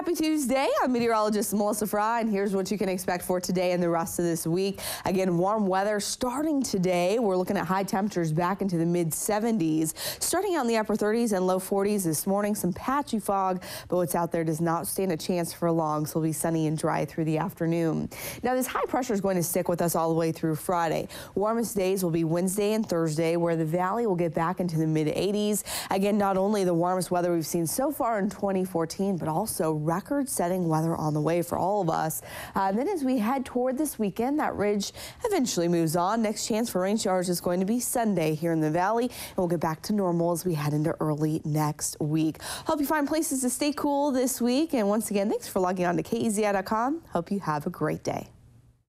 Happy Tuesday. I'm meteorologist Melissa Frey, and here's what you can expect for today and the rest of this week. Again, warm weather starting today. We're looking at high temperatures back into the mid 70s, starting out in the upper 30s and low 40s this morning. Some patchy fog, but what's out there does not stand a chance for long, so it'll be sunny and dry through the afternoon. Now, this high pressure is going to stick with us all the way through Friday. Warmest days will be Wednesday and Thursday, where the valley will get back into the mid 80s. Again, not only the warmest weather we've seen so far in 2014, but also record setting weather on the way for all of us. Uh, then as we head toward this weekend, that ridge eventually moves on. Next chance for rain showers is going to be Sunday here in the valley, and we'll get back to normal as we head into early next week. Hope you find places to stay cool this week. And once again, thanks for logging on to KEZI.com. Hope you have a great day.